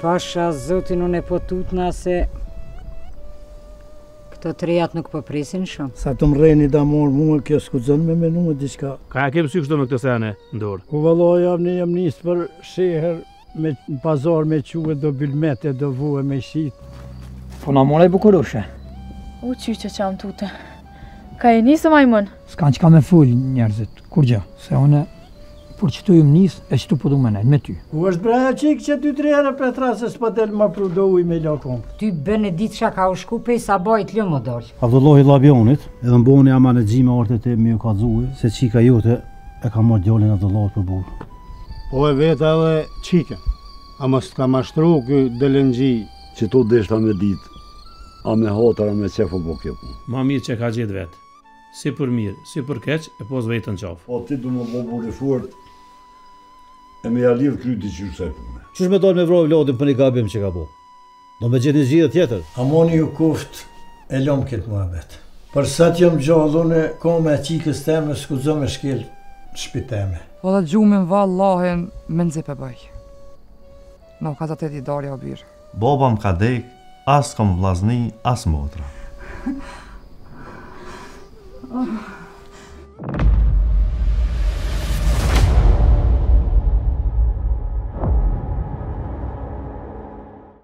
Pasha zotin unë po tutna se këto të rejat nuk po presin shumë Sa të mrrini damor mu kjo s'guxon me menu diçka Ka e kemë sy kështu me këto sene n'dorë Ku valla jam qe jam nisë për sheher Në pazar me çu do bylmet e do ve me shit. Po na mori bukurushe. U qyqe çam tute. Ka e nisë majmun? S'kanë çka me fol njerëzit, kurgjë, se une, po qitu jam nisë, e qitu po du me nejtë, me ty. Ueh bre çikë qe dy tre herë po t'thrras e s'po del me ma pru do uj me la komtë. Dy bune dit që ka shku pej sabahit le me dalë. Abdullahi Labjonit, edhe m'boni aman gjynahet e mi u kallxue, se çika jote e ka marrë djalin Abdullahit për burrë. Po e veta edhe çikën. A mos të ka mashtru ky delenxhi. Qitu deshta me dit a me hatër a me qef u bo kjo punë. Ma mirë që e ka gjet vet. Si për mirë, si për keq, e pastë veten n'qafë. Po ti duhet me u bo burr i fort e me ja lidh kryt disi qysh kësaj pune. Qysh me dal me vra Vladin për një gabim që ka bo. Do me gjet një zgjidhje tjetër. Aman ju koftë e lëmë këtë muhabet. Për sa të jam gjallë unë koma e çikës teme s'guxon me shkel n'shpi teme. Po dhe gjumin vallahi me ngjyp e bëj. Na u ka zatet darja o bir. Baba më ka dek, as s'kam vllazni, as motra.